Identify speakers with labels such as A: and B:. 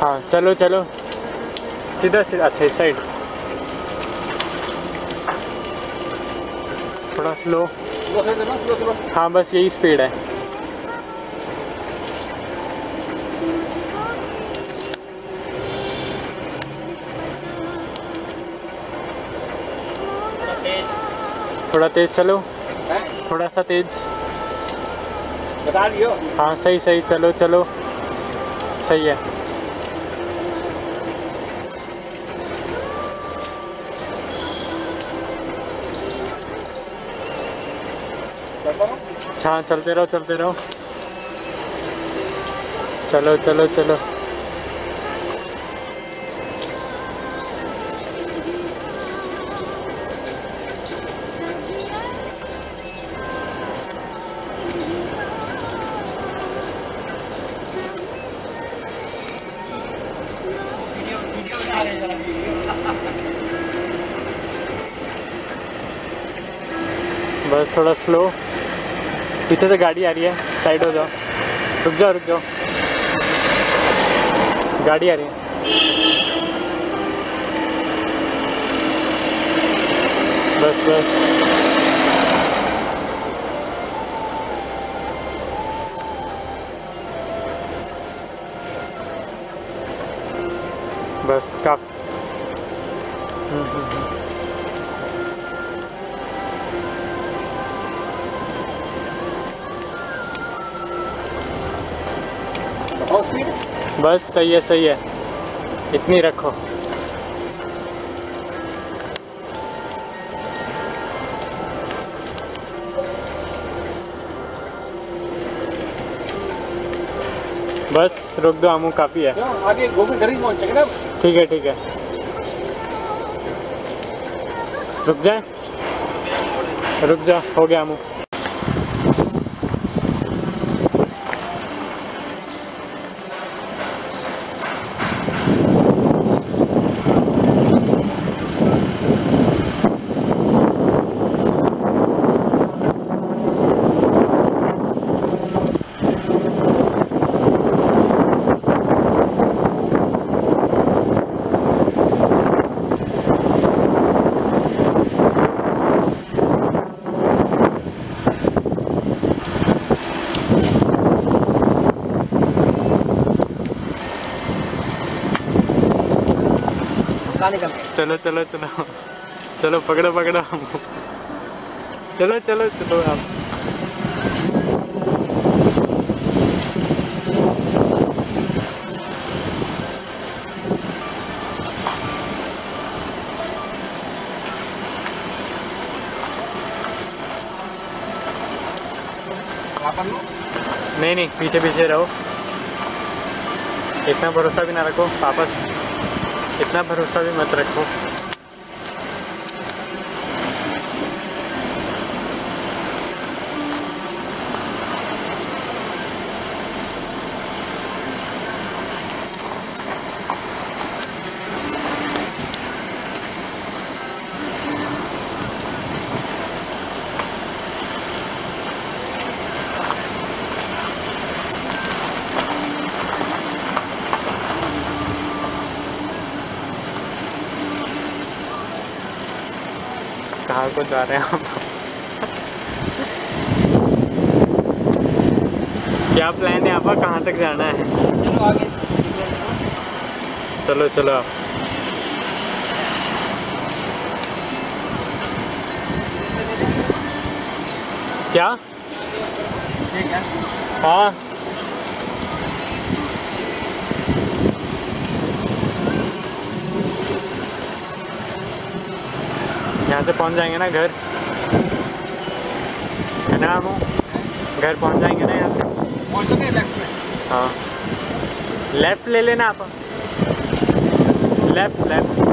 A: हाँ चलो चलो। सीधा सीधा अच्छा इस साइड थोड़ा स्लो
B: है
A: हाँ बस यही स्पीड है। थोड़ा तेज चलो।
B: हैं
A: थोड़ा सा तेज।
B: बता दियो।
A: हाँ सही सही चलो चलो। सही है।
B: हूँ
A: चलते रहो चलते रहो। चलो चलो चलो। बस थोड़ा स्लो। पीछे से गाड़ी आ रही है साइड हो जाओ। रुक जाओ रुक जाओ। गाड़ी आ रही है। बस बस। बस, काफ बस सही है सही है। इतनी रखो। बस रुक दो आमू काफ़ी है।
B: आगे गोभी घर ही पहुँचेंगे ना
A: ठीक है ठीक है। रुक जाए। रुक जा हो गया आमू चलो चलो चलो। चलो, पकड़ो पकड़ो। चलो चलो चलो आप। नहीं नहीं, पीछे पीछे रहो। इतना भरोसा भी ना रखो, वापस। इतना भरोसा भी मत रखो। कहाँ को जा रहे हैं आप क्या प्लान है? आपका कहाँ तक जाना है?
B: चलो आगे।
A: चलो चलो आप। क्या?
B: है।
A: यहाँ से पहुँच जाएँगे ना घर। है ना हम घर पहुँच जाएँगे ना यहाँ से?
B: तो लेफ़्ट में।
A: हाँ। लेफ़्ट ले लेना आप। Left left